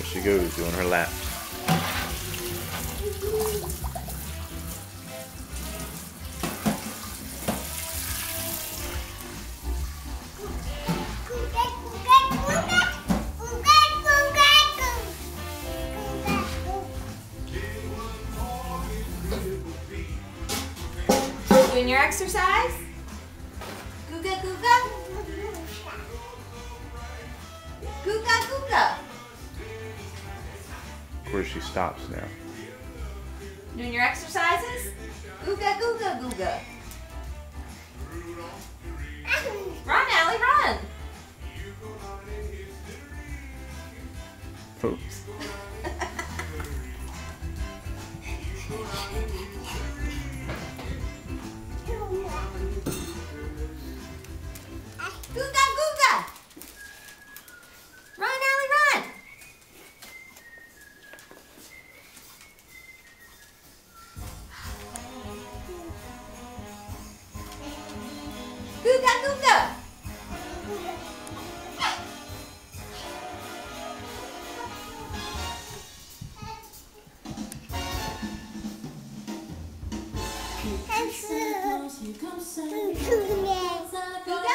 There she goes, doing her laps. Doing your exercise? Course, she stops now. Doing your exercises? Googa googa googa? Run, Allie, run! Oops. Googa?